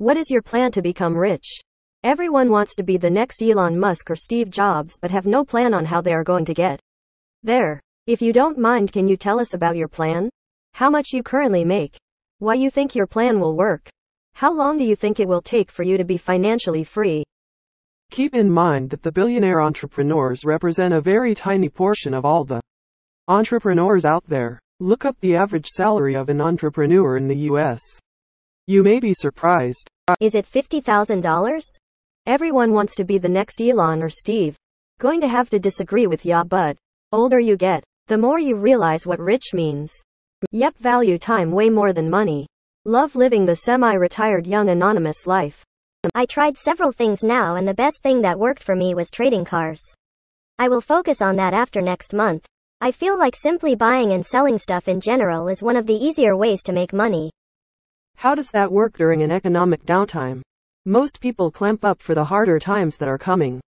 What is your plan to become rich? Everyone wants to be the next Elon Musk or Steve Jobs but have no plan on how they are going to get there. If you don't mind, can you tell us about your plan? How much you currently make? Why you think your plan will work? How long do you think it will take for you to be financially free? Keep in mind that the billionaire entrepreneurs represent a very tiny portion of all the entrepreneurs out there. Look up the average salary of an entrepreneur in the US. You may be surprised. Is it $50,000? Everyone wants to be the next Elon or Steve. Going to have to disagree with ya, bud. Older you get, the more you realize what rich means. Yep, value time way more than money. Love living the semi-retired young anonymous life. I tried several things now and the best thing that worked for me was trading cars. I will focus on that after next month. I feel like simply buying and selling stuff in general is one of the easier ways to make money. How does that work during an economic downtime? Most people clamp up for the harder times that are coming.